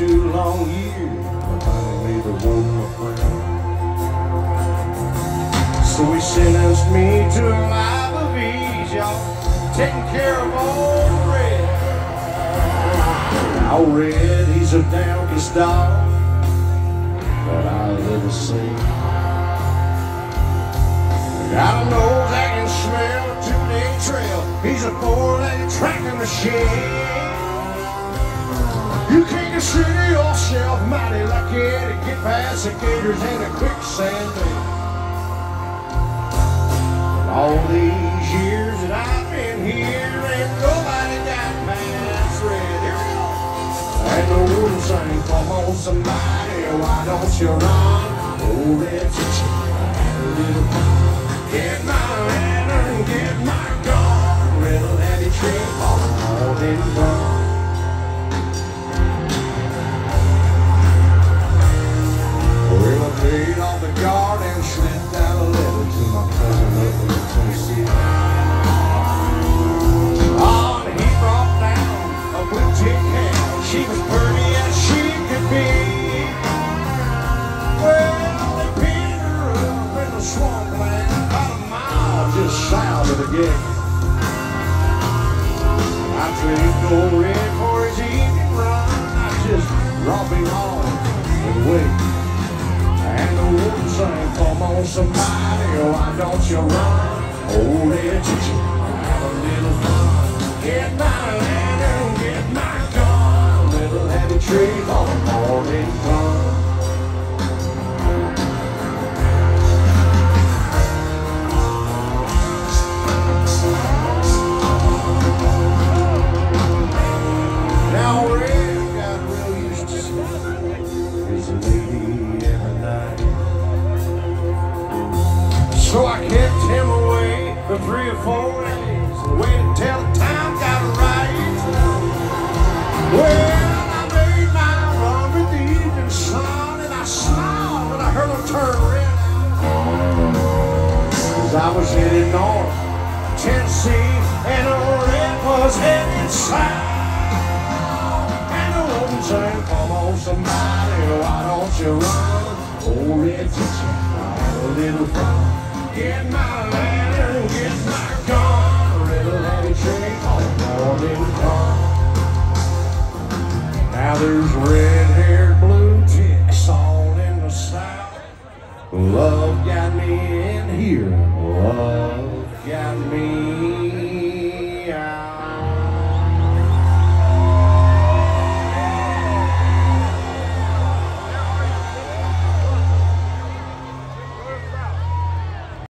two long years, I neither one my friend. So he sentenced me to a life of ease, y'all, taking care of old Red. Now Red, he's a downest dog that I've ever seen. Got a nose that can smell a two-day trail. He's a four-legged tracking machine. Can't yourself mighty lucky to get past the gators in a quicksand bed. All these years that I've been here, ain't nobody got past red. Here we go. And the wolves saying, come on somebody, why don't you run? Oh, chicken, a little. Get my lantern, get my gun, little heavy falling all in run. The guard and out a letter to my cousin up in Tennessee. Oh, and he brought down a blue. She was pretty as she could be. Well, in swampland about a mile just south of the gate. I red for his evening run. I just and wait. Sang, come on somebody, why don't you run? Red chicken, have a little fun. Get my lantern, get my gun. Little heavy tree kept him away for three or four days and waited till the time got right. Well, I made my run with the evening sun and I smiled when I heard him turn red. Cause I was headed north, Tennessee, and old red was headed south. And the woman saying, come on somebody, why don't you run? Oh, red have a little fun. Get my lantern, get my gun, little heavy on the morning fun. Now there's